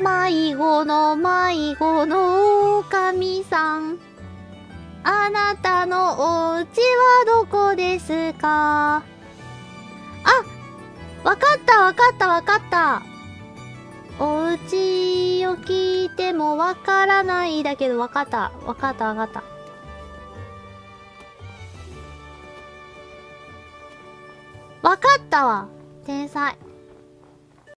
迷子の迷子の狼さん。あなたのお家はどこですか？あわかったわかったわかった。お家を聞いてもわからないだけどわかった。わかったわかった。わかったわ。天才。